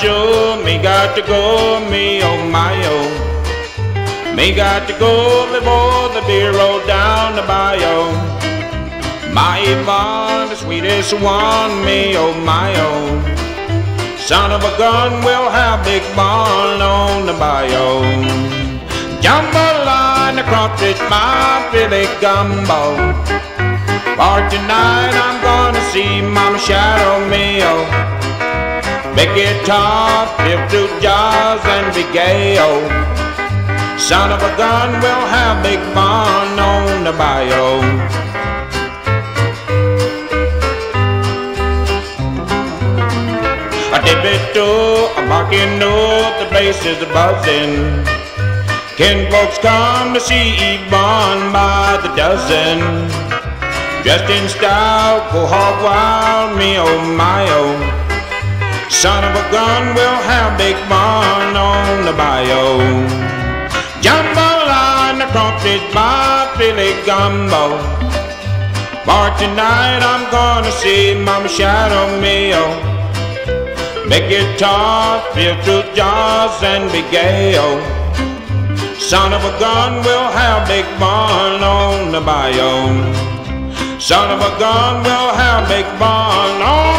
show. Me got to go, me oh my oh. Me got to go before the beer roll down the bayou. My Yvonne, the sweetest one, me oh my oh. Son of a gun we'll have big barn on the bayou. Jambalaya, the crawfish, my Billy Gumbo. For tonight Make it tough, live through jaws and be gay, oh. Son of a gun we'll have big barn on the bayou. A debito, a barking note, the bass is buzzing. Can folks come to see Yvonne by the dozen? Dressed in style, go hog wild, me oh my. Son of a gun will have big barn on the bayou. Jambalaya, the crawfish by Billy Gumbo. For tonight I'm gonna see Mama Shadow Mayo. Make it tough, feel through jaws and be gay, oh. Son of a gun will have big barn on the bayou. Son of a gun will have big barn on.